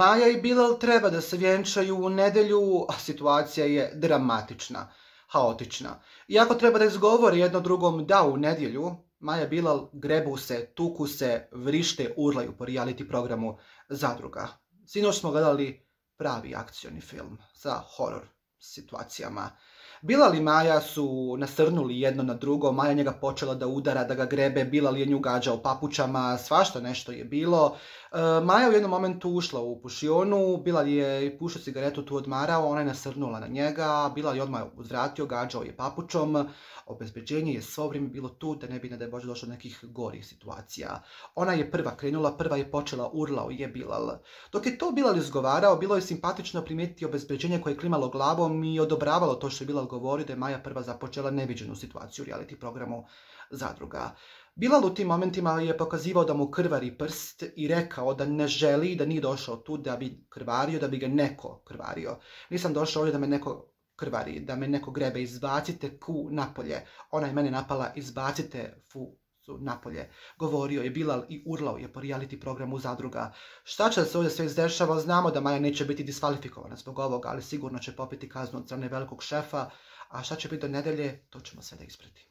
Maja i Bilal treba da se vjenčaju u nedelju, a situacija je dramatična, haotična. Iako treba da izgovori jedno drugom da u nedjelju, Maja Bilal grebu se, tuku se, vrište, urlaju po reality programu Zadruga. Sinoć smo gledali pravi akcioni film sa horror situacijama. Bilal i Maja su nasrnuli jedno na drugo, Maja njega počela da udara, da ga grebe, Bilal je nju gađao papučama, svašta nešto je bilo. E, Maja u jednom momentu ušla u pušionu, Bilal je pušao cigaretu tu odmarao, ona je nasrnula na njega, Bilal je odmah uzvratio, gađao je papučom, obezbeđenje je svo vrijeme bilo tu da ne bi, ne da Bože, došlo do nekih gorih situacija. Ona je prva krenula, prva je počela urlao je Bilal. Dok je to Bilal izgovarao, bilo je simpatično primijetiti obezbeđenje koje je klimalo glavom i odobravalo to što je Bilal govorio da je Maja prva započela neviđenu situaciju u reality programu Zadruga. Bilal u tim momentima je pokazivao da mu krvari prst i rekao da ne želi, da nije došao tu da bi krvario, da bi ga neko krvario. Nisam došao ovdje da me neko krvari, da me neko grebe, izbacite ku napolje. Ona je mene napala, izbacite fu napolje. Govorio je Bilal i urlao je po reality programu zadruga. Šta će se ovdje sve izdešava? Znamo da Maja neće biti diskvalifikovana zbog ovoga, ali sigurno će popiti kaznu od strane velikog šefa. A šta će biti do nedelje, to ćemo sve da isprati.